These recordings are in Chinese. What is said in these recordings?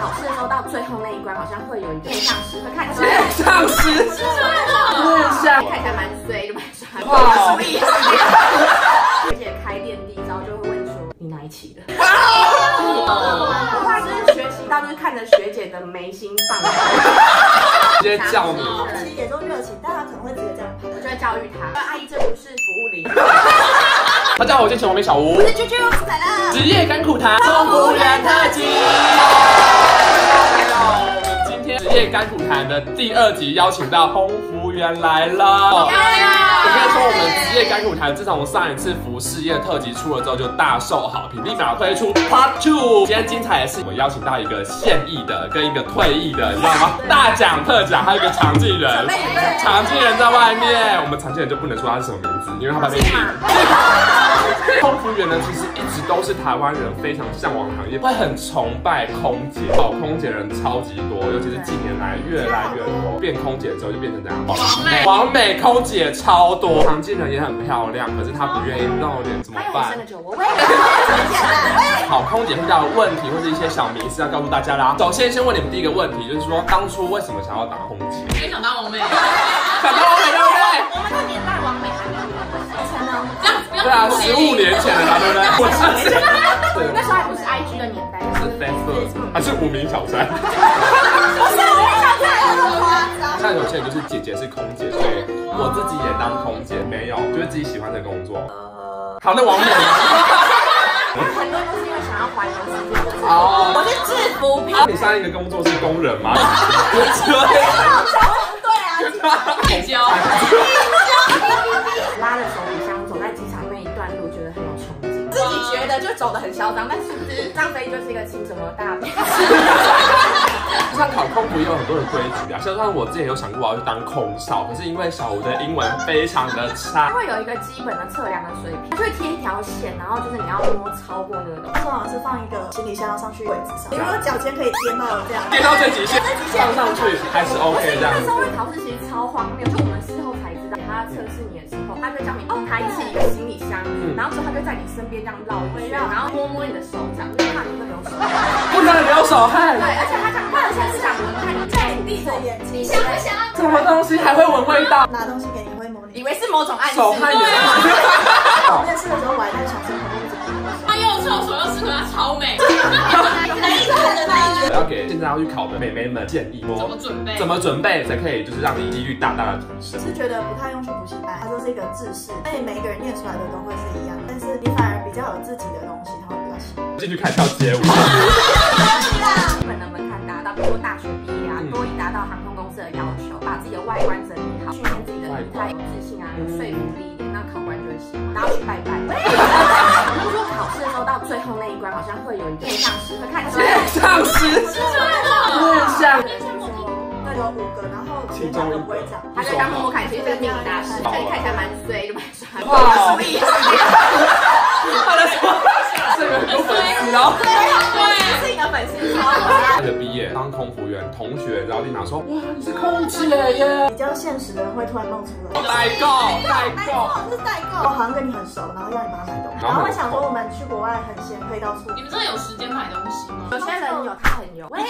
考试的时候到最后那一关，好像会有一个上司会看起来上司，很像，看起来蛮衰的，蛮帅。哇，注意，学姐开店第一招就会问说你哪一期的？我后来就是学习到，就是看着学姐的眉心放光，直接叫你。其实也都热情，但他可能会直接这样拍。我就在教育他，阿姨这不是服务铃。大家好，我是陈王美小吴，我是啾啾，来了，职业甘苦谈，空服员特辑。今天职业甘苦谈的第二集，邀请到空服员来了。我跟你说，我们职业甘苦谈自从上一次服饰业特辑出了之后，就大受好评，立马推出 Part Two。今天精彩的是，我们邀请到一个现役的跟一个退役的，你知道吗？大奖特奖，还有一个常进人，常进人在外面。我们常进人就不能说他是什么名字，因为他怕被毙。空服员呢，其实一直都是台湾人非常向往的行业，会很崇拜空姐，考空姐人超级多，尤其是近年来越来越多。变空姐之后就变成这样，王美，王美空姐超多，常进人也很漂亮，可是她不愿意露脸，怎么办？好，空姐遇到的问题或是一些小迷思要告诉大家啦。首先，先问你们第一个问题，就是说当初为什么想要当空姐？也想当王美，想当王美对啊，十五年前了啦，对不对？我是对，那时候还不是 IG 的年代，是 Facebook，还是无名小站？不是我没想到那么夸张。像有些人就是姐姐是空姐，所以我自己也当空姐，没有，就是自己喜欢的工作。好，那王美呢？很多人都是因为想要环游世界。哦，我是制服兵，你上一个工作是工人吗？对啊，退休。拉着手觉得就走得很嚣张，但是不是张飞就是一个亲什么大兵？像考空服也有很多的规矩啊，像像我之前有想过我要去当空少，可是因为小吴的英文非常的差，会有一个基本的测量的水平，它就会贴一条线，然后就是你要摸超过那个东西。那时候好像是放一个行李箱上去位置上，你如果脚尖可以颠到这样。贴到最极限，放上去还是 OK 这样子那时。候会考试其实超荒谬，就我们事后他测试你的时候，他就叫你哦抬起一个行李箱，然后之后他就在你身边这样绕一绕，然后摸摸你的手掌，就怕你会流手汗。不能流手汗对，，而且他讲话的时候是想闻看你在闭着眼睛，想不想要？什么东西还会闻味道？拿东西给你会摸你以。为是某种暗示。手汗面试 的时候，我还在小声旁边一直听。他又臭手又湿，他超美。可以看得到。我要给现在要去考的妹妹们建议，怎么准备？怎么准备才可以就是让你几率大大的提升？是觉得不太用去补习班，它就是一个制式，所以每一个人念出来的都会是一样，但是你反而比较有自己的东西，他会比较喜欢。进去看跳街舞。基本的门槛达到，比如说大学毕业啊，多以达到航空公司的要求，把自己的外观整理好，训练自己的体态，有自信啊，有说服那一关，好像会有一个面相师会看起来上司，很像。那有五个，然后其他都不会讲。他在当默默看，其实这个命理大师，看起来蛮衰就，蛮帅。哇。注意，他在说这个很多粉丝 大学毕业当空服员，同学然后立马说哇你是空姐耶，比较现实的人会突然冒出来。代购代代购。是代购。我好像跟你很熟，然后要你帮他买东西，然后会想说我们去国外很闲，可以到处。你们真的有时间买东西吗？有些人有，他很有。喂，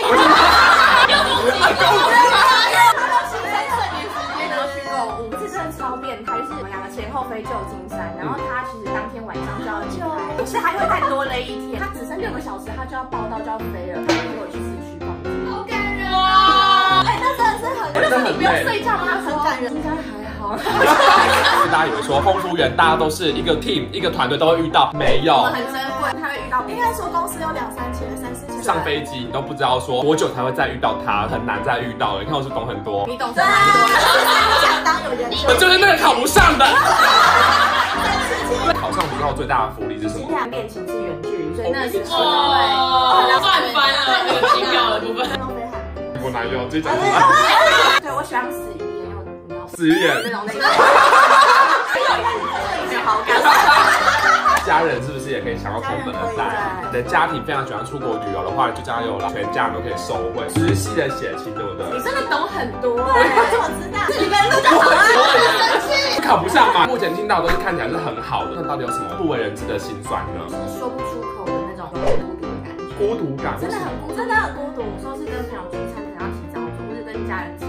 后飞旧金山，然后他其实当天晚上就要离开，可是还会再多了一天，他只剩六个小时，他就要报到就要飞了，他就陪我去市区逛街。好感人啊！哎，那真的是很我就说你不用睡觉吗？很感人。应该还好。大家以为说空服员大家都是一个 team 一个团队都会遇到，没有我们。很珍贵，他会遇到应该说公司有两三千、三四千。上飞机你都不知道说多久才会再遇到他，很难再遇到了。你看我是懂很多，你懂对什么？相当有研究我。就是那个考不上的。考上之后最大的福利是什么？今天恋情是远距离，所以那时候哦，赚翻了那个机票的部分。我男友自己讲。对我喜欢死鱼眼，因为你知道死鱼眼那种那种，没有好感。家人是不是也可以想要同等的待？你的家庭非常喜欢出国旅游的话，你就加油了，全家人都可以受惠，直系的血亲，对不对？你真的懂很多对，哎。我知道。自己跟录就好了。考不上嘛？目前听到都是看起来是很好的，那到底有什么不为人知的心酸呢？是说不出口的那种孤独的感觉，孤独感？真的很孤独，真的很孤独。说家人吃饭，吃完饭要提早走。就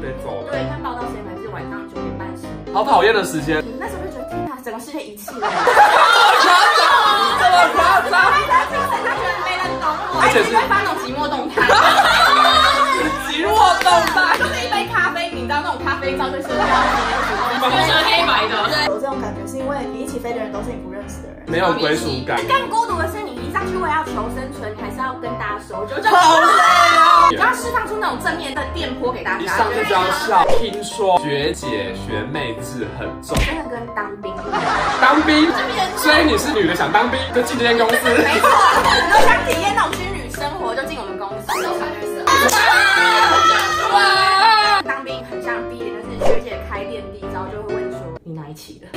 得走了，对，因为报道时间可能是晚上九点半时。好讨厌的时间，那时候就觉得天哪，整个世界遗弃了。这么夸张，他精神，他觉得没人懂我，而且是会发那种寂寞动态，寂寞动态，就是一杯咖啡，你知道那种咖啡照就是要就是黑白的。有这种感觉，是因为你一起飞的人都是你不认识的人。没有归属感，更孤独的是，你一上去为了要求生存，你还是要跟大家熟，就你要释放出那种正面的电波给大家。一上去就要笑。听说学姐学妹制很重，真的跟当兵一样。当兵，所以你是女的想当兵就进这间公司。没错，你都想体验那种军旅生活，就进我们公司。都穿绿色。当兵很像第一点就是学姐开店第一招就会问说你哪一期的？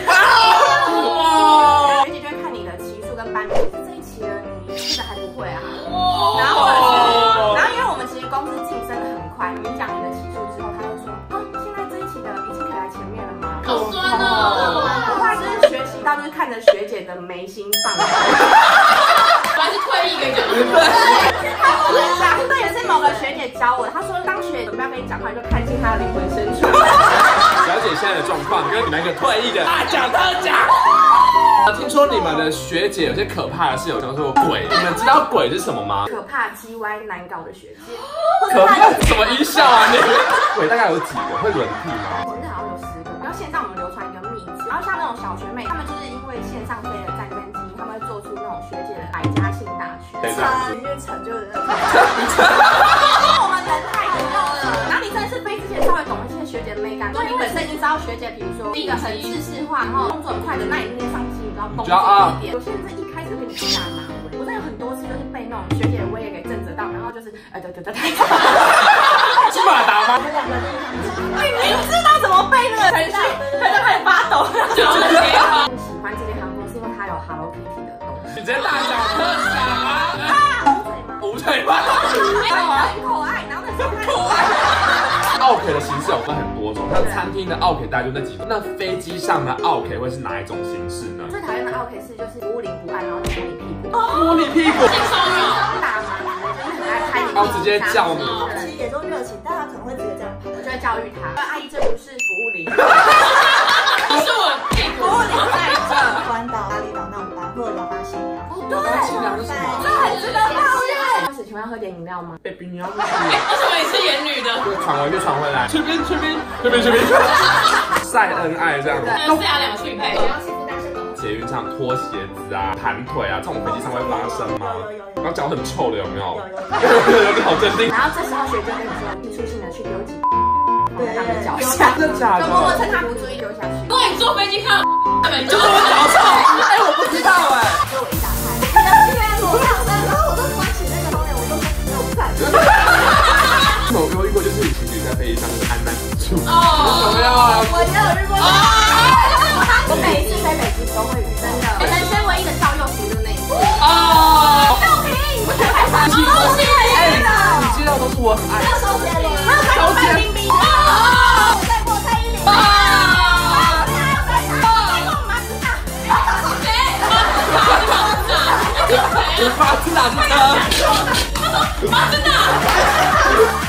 好酸哦！我后来就是学习到，就是看着学姐的眉心放光。还是退役跟你讲，这也是某个学姐教我的，她说当学姐准备要跟你讲话，你就看清她的灵魂深处。了解现在的状况，跟你们一个退役的大讲特讲。听说你们的学姐有些可怕的事，有叫做鬼。你们知道鬼是什么吗？可怕、叽歪、难搞的学姐，可怕什么音效啊你？鬼大概有几个？会轮替吗？其实好像有十个。然后线上我们流传一个秘籍，然后像那种小学妹，她们就是因为线上飞了战争机，她们会做出那种学姐的百家姓大全。对成越成就的那种。因为我们人太多了，然后你真的是飞之前稍微懂一些学姐的美感，所以你本身已经知道学姐，比如说第一个很知识化，然后动作很快的，那你那天上机你就要动作一点。有些人是一开始给你下马威，我真的有很多次就是被那种学姐就是呃对对对对，是马达吗？你明知道怎么背那个程序，他就开始发抖。喜欢这间航空是因为它有 Hello Kitty 的东西。你直接大讲特讲啊！啊，无嘴吗？无腿吗？很可爱，然后那时候可爱。奥 K 的形式有分很多种，像餐厅的奥 K 大概就那几种，那飞机上的奥 K 会是哪一种形式呢？最讨厌的 OK 是就是服务零不按，然后摸你屁股。摸你屁股，性骚扰，直接叫你其实也都热情，但他可能会直接这样拍。我就在教育他，阿姨这不是服务零，不是我。服务零在这。关岛、巴厘岛那种班，或者老巴新娘。哦，对，新娘是什么这很值得抱怨。开始请问要喝点饮料吗？baby 你要不去？为什么你是演女的？就传完就传回来，去冰去冰去冰去冰，晒恩爱这样子。那是要两个去配。捷运上脱鞋子啊、盘腿啊，这种飞机上会发生吗？然后脚很臭的有没有？有有有。有点好镇定。然后这时候学姐跟你说，艺术性的去丢几，对他们脚下，真的假的？就默默趁他不注意丢下去。如果你坐飞机看到他们就就是我脚臭，哎，我不知道哎。所以我一打开，我想的，然后我就关起那个窗帘，我就说没有看。我 有遇过，就是情侣在飞机上就是安然无处，哦，怎么样啊？我也有遇过。我每一次飞北京都会遇，真的。我人生唯一的照右图就那一次。哦，救命！我才害怕。哎，你接到都是我很爱。周杰伦。还有看到范冰冰。我带过蔡依林。啊，我发自哪是的？真的。